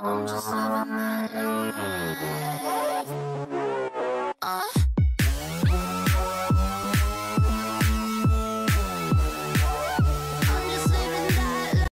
I'm just living life.